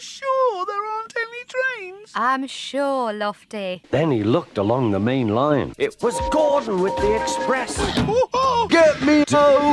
sure there aren't any trains? I'm sure, Lofty. Then he looked along the main line. It was Gordon with the express. Get me to.